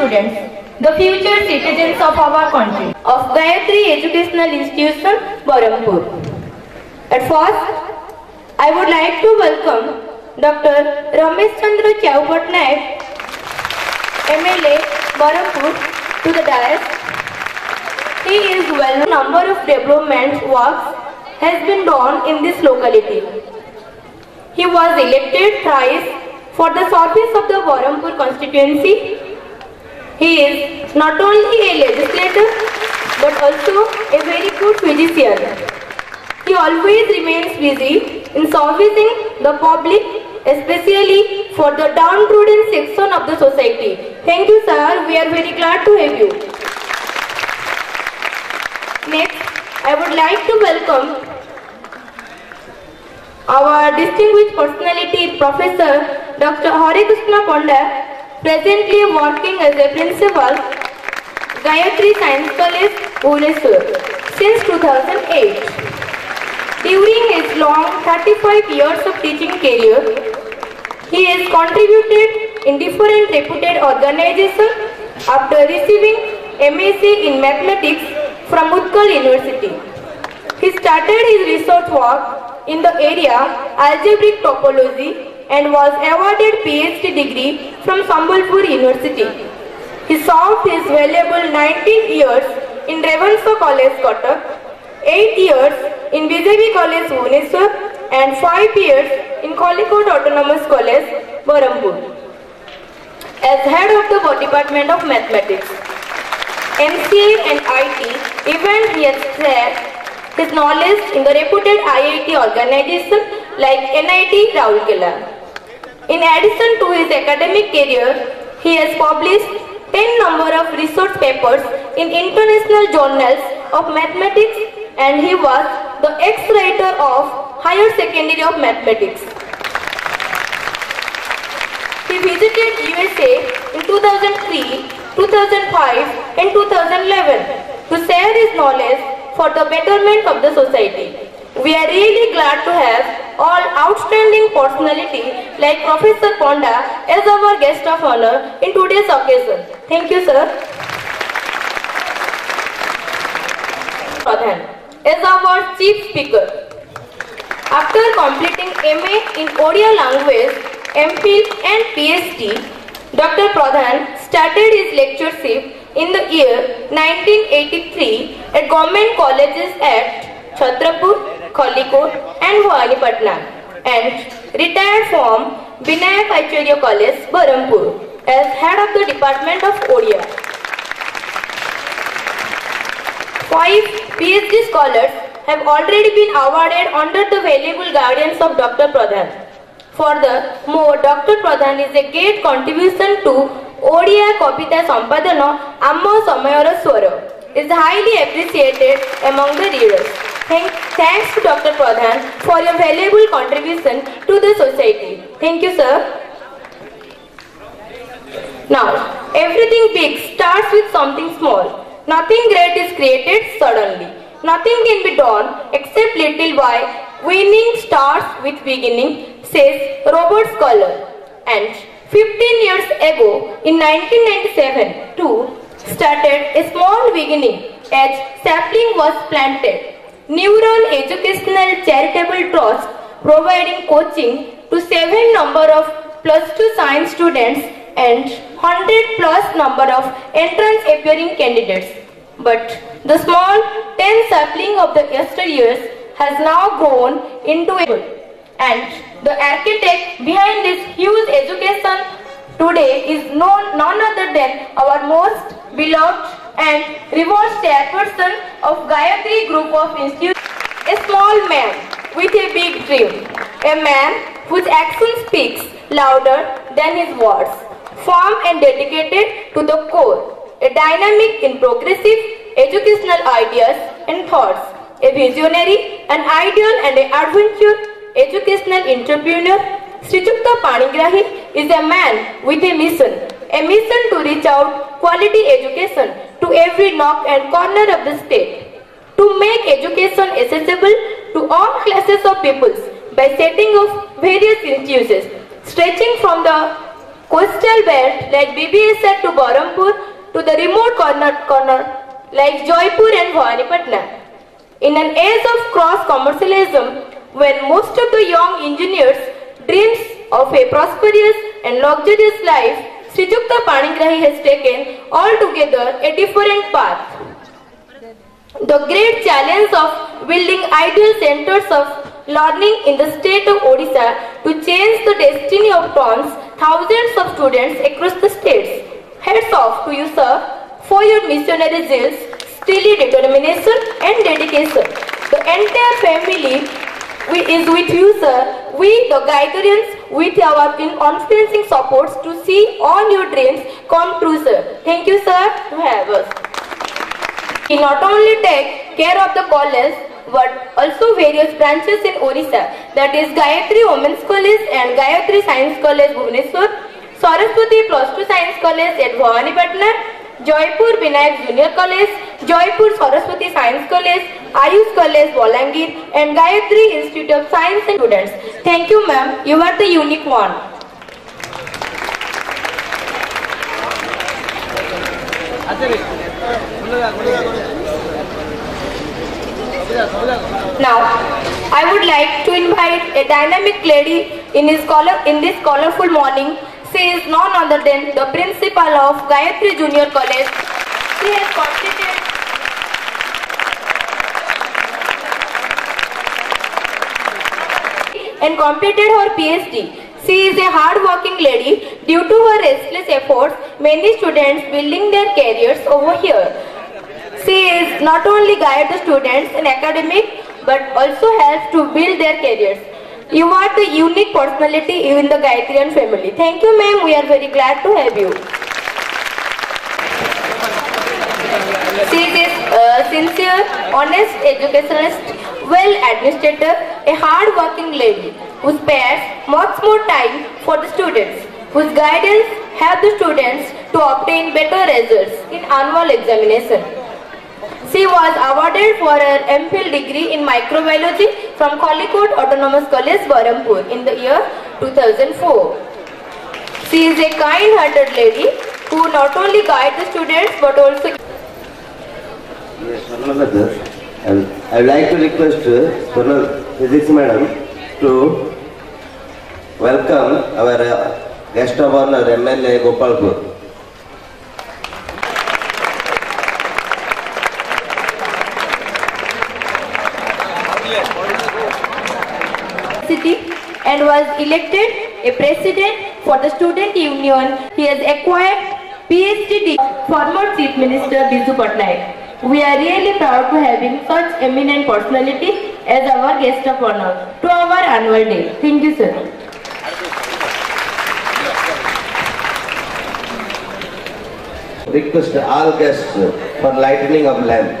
students, the future citizens of our country, of Gayatri Educational Institution, Berhampur. At first, I would like to welcome Dr. Ramesh Chandra Chaupatnaik, MLA, Berhampur, to the dais. He is well number of development works has been done in this locality. He was elected thrice for the service of the Berhampur constituency. He is not only a legislator but also a very good physician. He always remains busy in servicing the public, especially for the downtrodden section of the society. Thank you, sir. We are very glad to have you. Next, I would like to welcome our distinguished personality, Professor Dr. Hare Krishna presently working as a principal, Gayatri Science College, Bhubaneswar, since 2008. During his long 35 years of teaching career, he has contributed in different reputed organizations after receiving MSc in Mathematics from Utkal University. He started his research work in the area algebraic topology and was awarded PhD degree from Sambalpur University. He served his valuable 19 years in Ravenshaw College, Cuttack, 8 years in BJB College, Bhubaneswar and 5 years in Khallikote Autonomous College, Berhampur as head of the Department of Mathematics. MCA and IT, even he has shared his knowledge in the reputed IIT organization like NIT Rourkela. In addition to his academic career, he has published 10 number of research papers in international journals of mathematics and he was the ex-writer of Higher Secondary of Mathematics. He visited USA in 2003, 2005 and 2011 to share his knowledge for the betterment of the society. We are really glad to have all outstanding personality like Professor Panda as our guest of honor in today's occasion. Thank you, sir. Pradhan as our chief speaker. After completing MA in Odia language, MPhil and PhD, Dr. Pradhan started his lectureship in the year 1983 at government colleges at Chhatrapur, Khallikote and Bhavanipatna and retired from Binayak Acharya College, Berhampur as head of the Department of Odia. Five PhD scholars have already been awarded under the valuable guidance of Dr. Pradhan. Furthermore, Dr. Pradhan is a great contribution to Odia Kopita Sampadana ଆମ ସମୟର ସ୍ୱର Is highly appreciated among the readers. Thank, thanks to Dr. Pradhan for your valuable contribution to the society. Thank you, sir. Now, everything big starts with something small. Nothing great is created suddenly. Nothing can be done except little by winning starts with beginning, says Robert Schuller. And 15 years ago, in 1997, too, started a small beginning as sapling was planted. Neuron Educational Charitable Trust providing coaching to 7 number of plus 2 science students and 100 plus number of entrance appearing candidates. But the small 10 sapling of the yesteryears has now grown into a and the architect behind this huge education today is none other than our most beloved and revered chairperson of Gayatri Group of Institutes. A small man with a big dream. A man whose action speaks louder than his words. Firm and dedicated to the core. A dynamic in progressive educational ideas and thoughts. A visionary, an ideal and an adventure educational entrepreneur, Srijukta Panigrahi is a man with a mission, a mission to reach out quality education to every nook and corner of the state, to make education accessible to all classes of peoples by setting up various institutions stretching from the coastal belt like BBSR to Berhampur to the remote corner, corner like Jaipur and Bhawanipatna. In an age of cross commercialism, when most of the young engineers dreams of a prosperous and luxurious life, Srijukta Panigrahi has taken altogether a different path. The great challenge of building ideal centers of learning in the state of Odisha to change the destiny of thousands of students across the states. Heads off to you, sir, for your missionary zeal, steely determination and dedication. The entire family is with you, sir. We, the guardians, with our unflinching supports to see all your dreams come true, sir. Thank you, sir, to have us. We not only take care of the college, but also various branches in Orissa, that is Gayatri Women's College and Gayatri Science College, Bhubaneswar, Saraswati Plus 2 Science College at Bhawanipatna, Jaipur Vinayak Junior College, Jaipur Saraswati Science College, Ayush College, Bolangir, and Gayatri Institute of Science and Students. Thank you, ma'am. You are the unique one. Now, I would like to invite a dynamic lady in, his color, in this colorful morning. She is none other than the principal of Gayatri Junior College. She has completed and completed her PhD. She is a hard-working lady. Due to her restless efforts, many students building their careers over here. She is not only guide the students in academic but also helps to build their careers. You are the unique personality in the Gayatrian family. Thank you ma'am. We are very glad to have you. She is a uh, sincere, honest educationist, well administrator, a hard-working lady who spares much more time for the students, whose guidance help the students to obtain better results in annual examination. Was awarded for her MPhil degree in microbiology from Khallikote Autonomous College, Berhampur in the year 2004. She is a kind-hearted lady who not only guides the students but also Yes, I would like to request uh, Swarnal Physics Madam to welcome our uh, guest of honor MLA Gopalpur. And was elected a president for the student union. He has acquired PhD former Chief Minister Biju Patnaik. We are really proud to having such eminent personality as our guest of honor to our annual day. Thank you, sir. Request all guests for lightening of lamp.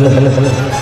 Hello, hello, hello.